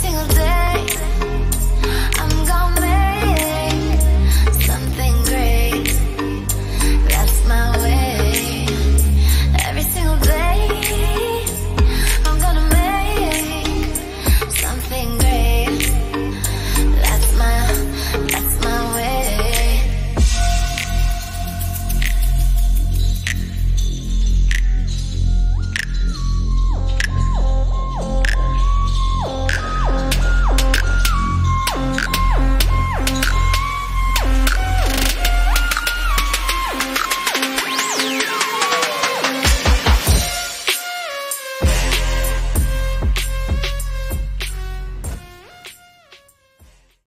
single day.